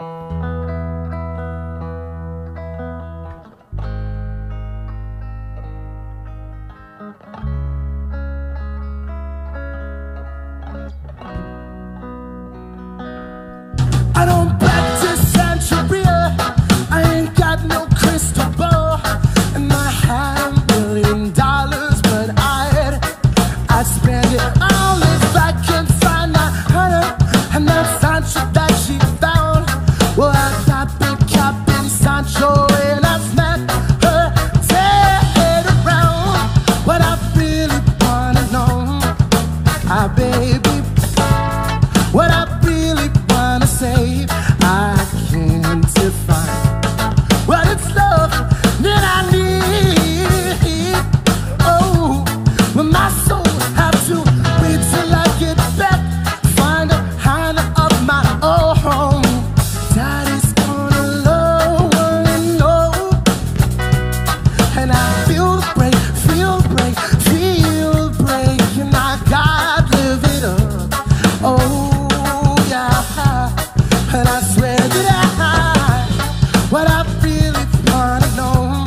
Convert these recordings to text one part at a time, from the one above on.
Música I really wanna know.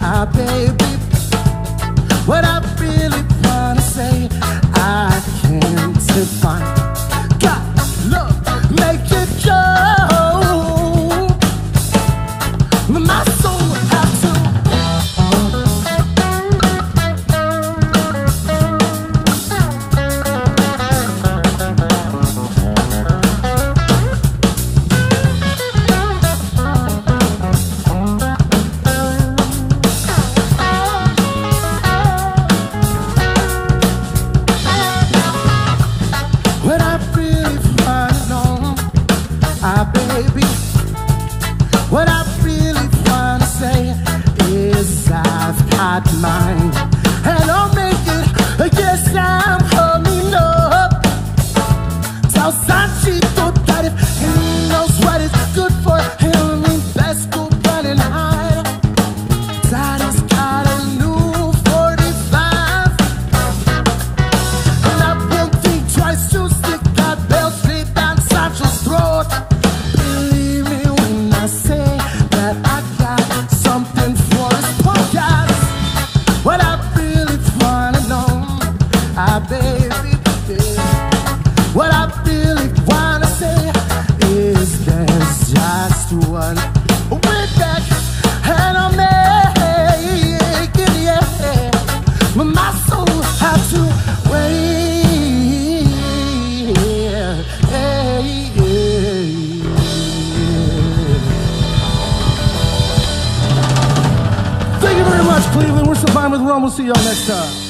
I baby. Thank you very much, Cleveland. We're Sublime with Rome. We'll see y'all next time.